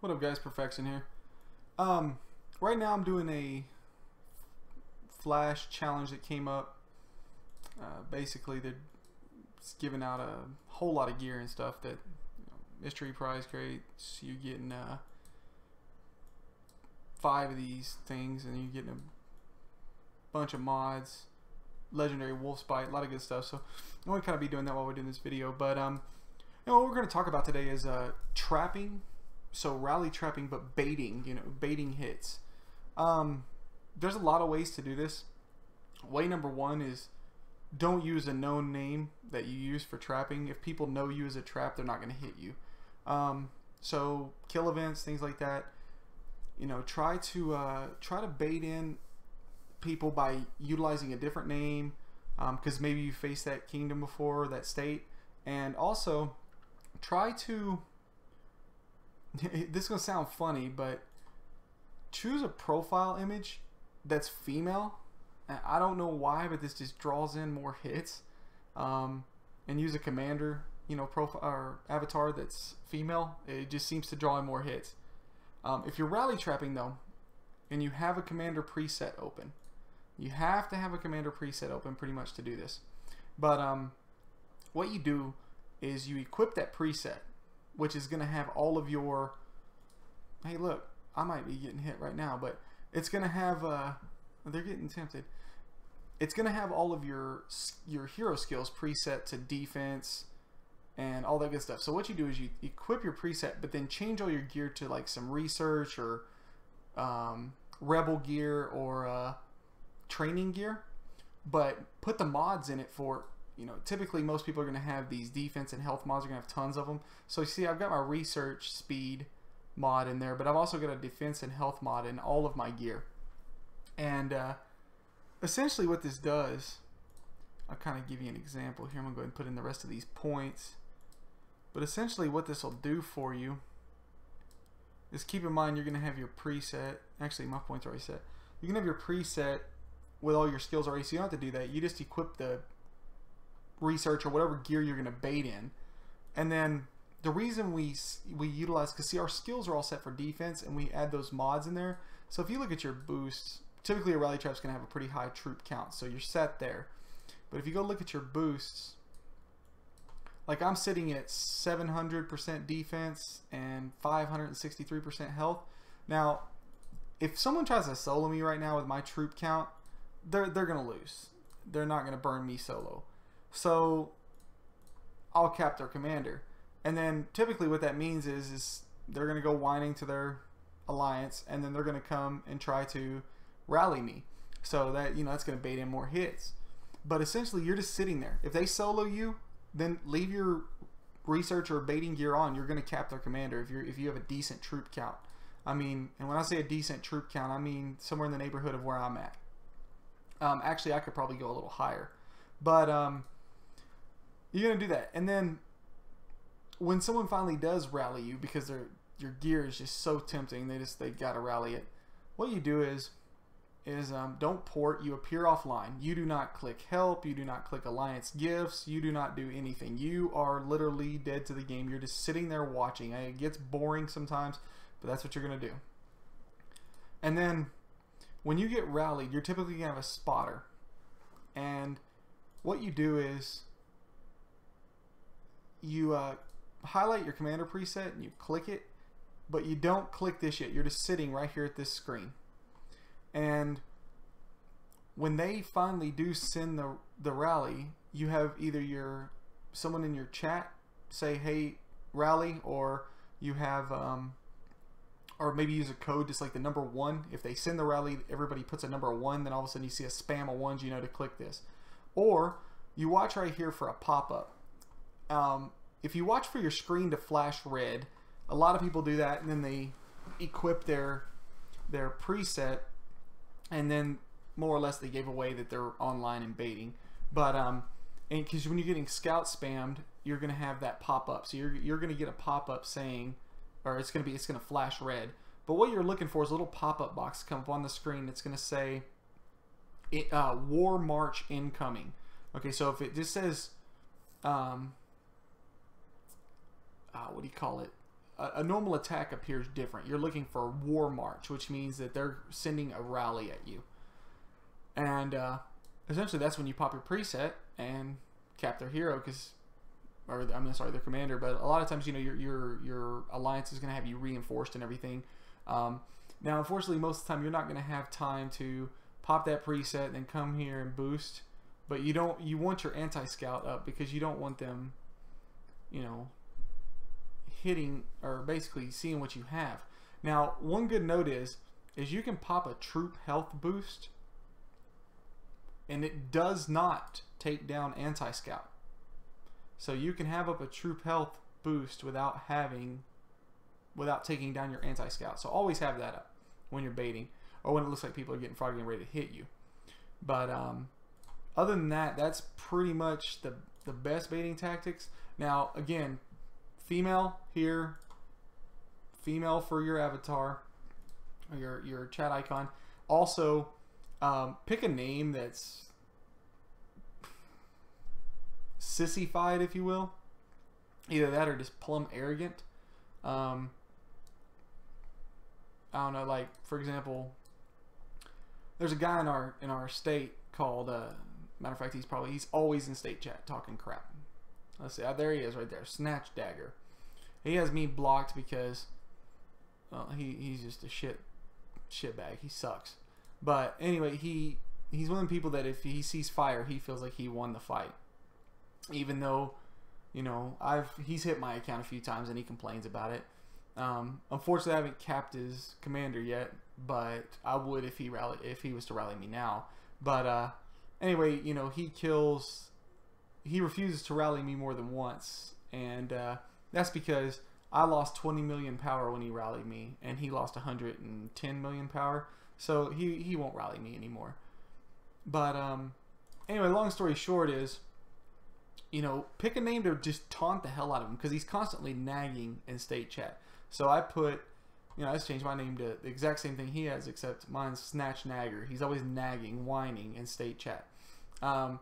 What up guys, PerfektioN here. Um, right now I'm doing a flash challenge that came up. Uh, basically they're giving out a whole lot of gear and stuff that you know, mystery prize crates, you're getting uh, five of these things and you're getting a bunch of mods, legendary wolf spite, a lot of good stuff. So I'm to kind of be doing that while we're doing this video. But um, you know, what we're going to talk about today is uh, trapping so rally trapping but baiting you know baiting hits. Um, there's a lot of ways to do this. Way number one is don't use a known name that you use for trapping. If people know you as a trap they're not going to hit you. Um, so kill events things like that. You know try to uh, try to bait in people by utilizing a different name because um, maybe you faced that kingdom before that state. And also try to this is gonna sound funny, but choose a profile image that's female. I don't know why, but this just draws in more hits. Um, and use a commander, you know, profile or avatar that's female. It just seems to draw in more hits. Um, if you're rally trapping though, and you have a commander preset open, you have to have a commander preset open pretty much to do this. But um, what you do is you equip that preset which is going to have all of your hey look I might be getting hit right now but it's going to have uh, they're getting tempted. It's going to have all of your your hero skills preset to defense and all that good stuff. So what you do is you equip your preset but then change all your gear to like some research or um, rebel gear or uh, training gear but put the mods in it for you know, typically most people are going to have these defense and health mods. You're going to have tons of them. So you see, I've got my research speed mod in there, but I've also got a defense and health mod in all of my gear. And uh, essentially, what this does, I'll kind of give you an example here. I'm going to go ahead and put in the rest of these points. But essentially, what this will do for you is keep in mind you're going to have your preset. Actually, my points are already set. You're going to have your preset with all your skills already, so you don't have to do that. You just equip the research or whatever gear you're going to bait in. And then the reason we we utilize because see our skills are all set for defense and we add those mods in there. So if you look at your boosts, typically a rally trap's going to have a pretty high troop count, so you're set there. But if you go look at your boosts, like I'm sitting at 700% defense and 563% health. Now, if someone tries to solo me right now with my troop count, they're they're gonna lose. They're not gonna burn me solo. So I'll cap their commander. And then typically what that means is is they're going to go whining to their alliance and then they're going to come and try to rally me. So that you know that's going to bait in more hits. But essentially you're just sitting there. If they solo you, then leave your research or baiting gear on. You're going to cap their commander if you if you have a decent troop count. I mean, and when I say a decent troop count, I mean somewhere in the neighborhood of where I'm at. Um, actually, I could probably go a little higher. But um, you're gonna do that, and then when someone finally does rally you because their your gear is just so tempting, they just they gotta rally it. What you do is is um, don't port. You appear offline. You do not click help. You do not click alliance gifts. You do not do anything. You are literally dead to the game. You're just sitting there watching. It gets boring sometimes, but that's what you're gonna do. And then when you get rallied, you're typically gonna have a spotter, and what you do is you uh, highlight your commander preset and you click it, but you don't click this yet. You're just sitting right here at this screen. And when they finally do send the, the rally, you have either your someone in your chat say, hey, rally, or you have, um, or maybe use a code just like the number one. If they send the rally, everybody puts a number one, then all of a sudden you see a spam of ones, you know to click this. Or you watch right here for a pop-up um, if you watch for your screen to flash red, a lot of people do that, and then they equip their their preset, and then more or less they gave away that they're online and baiting. But um, and because when you're getting scout spammed, you're gonna have that pop up. So you're you're gonna get a pop up saying, or it's gonna be it's gonna flash red. But what you're looking for is a little pop up box come up on the screen. It's gonna say, it, uh, War March incoming. Okay, so if it just says um, uh, what do you call it? a, a normal attack appears different. You're looking for a war march, which means that they're sending a rally at you. And uh, essentially, that's when you pop your preset and cap their hero, because, or I'm sorry, their commander. But a lot of times, you know, your your your alliance is going to have you reinforced and everything. Um, now, unfortunately, most of the time, you're not going to have time to pop that preset and then come here and boost. But you don't. You want your anti scout up because you don't want them, you know, hitting or basically seeing what you have. Now, one good note is is you can pop a troop health boost and it does not take down anti-scout. So you can have up a troop health boost without having without taking down your anti-scout. So always have that up when you're baiting or when it looks like people are getting froggy and ready to hit you. But um, other than that, that's pretty much the the best baiting tactics. Now, again, female here, female for your avatar, or your your chat icon. Also, um, pick a name that's sissified, if you will. Either that or just plumb arrogant. Um, I don't know, like for example, there's a guy in our in our state called. Uh, matter of fact, he's probably he's always in state chat talking crap. Let's see. Oh, there he is right there. Snatch Dagger. He has me blocked because well, he, he's just a shit shit bag. He sucks. But anyway, he he's one of the people that if he sees fire, he feels like he won the fight. Even though, you know, I've he's hit my account a few times and he complains about it. Um, unfortunately, I haven't capped his commander yet, but I would if he rally if he was to rally me now. But uh, anyway, you know, he kills he refuses to rally me more than once, and uh, that's because I lost 20 million power when he rallied me, and he lost 110 million power. So he he won't rally me anymore. But um, anyway, long story short is, you know, pick a name to just taunt the hell out of him because he's constantly nagging in state chat. So I put, you know, I just changed my name to the exact same thing he has, except mine's Snatch Nagger. He's always nagging, whining in state chat. Um,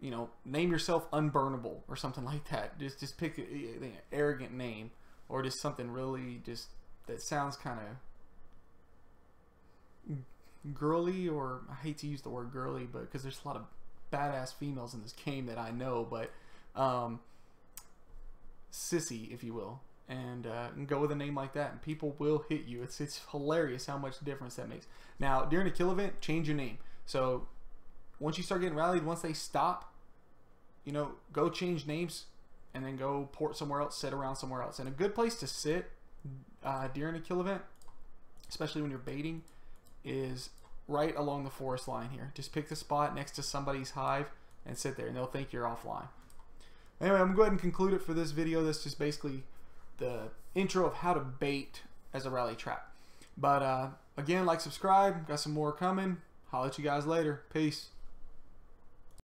you know, name yourself unburnable or something like that. Just just pick an arrogant name or just something really just that sounds kind of girly or I hate to use the word girly, but because there's a lot of badass females in this game that I know, but um, sissy, if you will, and, uh, and go with a name like that, and people will hit you. It's it's hilarious how much difference that makes. Now during a kill event, change your name. So once you start getting rallied, once they stop, you know, go change names and then go port somewhere else, sit around somewhere else. And a good place to sit uh, during a kill event, especially when you're baiting, is right along the forest line here. Just pick the spot next to somebody's hive and sit there, and they'll think you're offline. Anyway, I'm going to go ahead and conclude it for this video. This is just basically the intro of how to bait as a rally trap. But uh, again, like, subscribe. Got some more coming. I'll let you guys later. Peace.